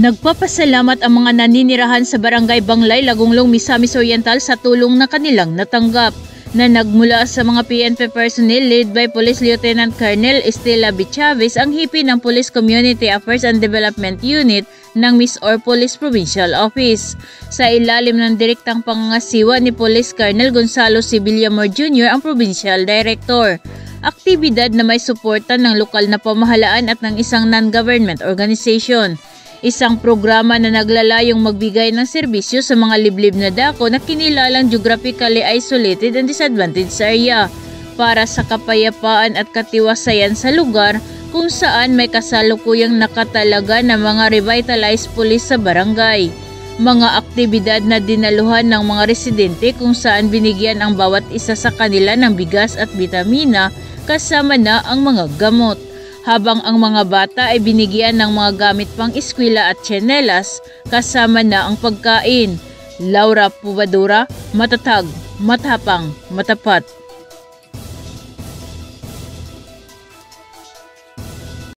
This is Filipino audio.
Nagpapasalamat ang mga naninirahan sa Barangay Banglay, Lagunglong, Misamis Oriental sa tulong na kanilang natanggap na nagmula sa mga PNP personnel led by Police Lieutenant Colonel Estela B. Chavez ang hipi ng Police Community Affairs and Development Unit ng Miss or Police Provincial Office. Sa ilalim ng direktang pangangasiwa ni Police Colonel Gonzalo C. Villamor Jr. ang Provincial Director. Aktibidad na may suporta ng lokal na pamahalaan at ng isang non-government organization isang programa na naglalayong magbigay ng serbisyo sa mga liblib na dako na kinilalang geographically isolated and disadvantaged area para sa kapayapaan at katiwasayan sa lugar kung saan may kasalukuyang nakatalaga na mga revitalized police sa barangay. Mga aktibidad na dinaluhan ng mga residente kung saan binigyan ang bawat isa sa kanila ng bigas at bitamina kasama na ang mga gamot habang ang mga bata ay binigyan ng mga gamit pang eskwela at tsinelas kasama na ang pagkain. Laura Pubadura, matatag, matapang, matapat.